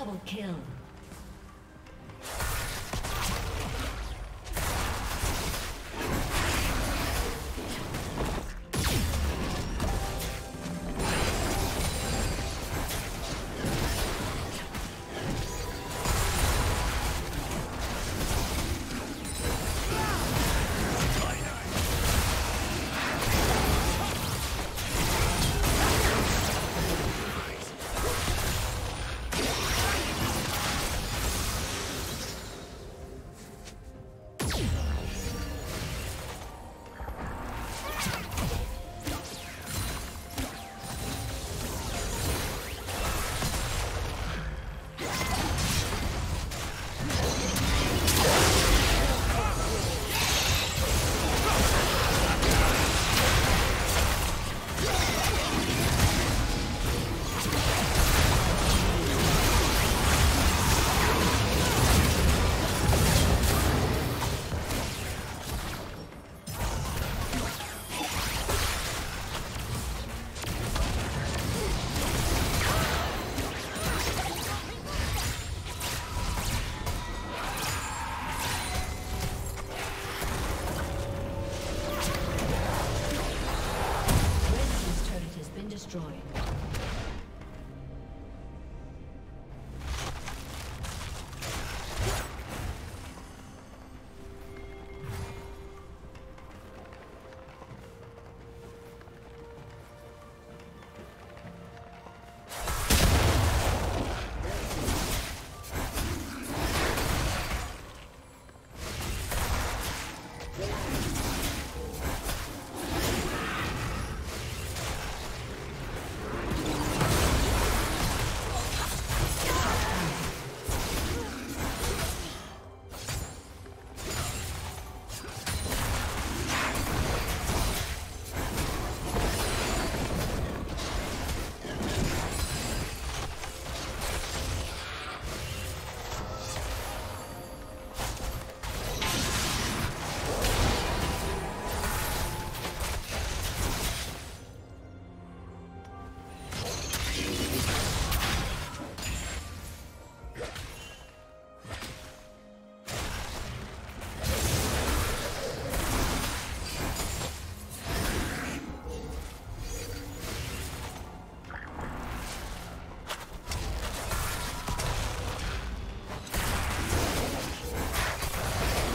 Double kill.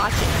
Watching.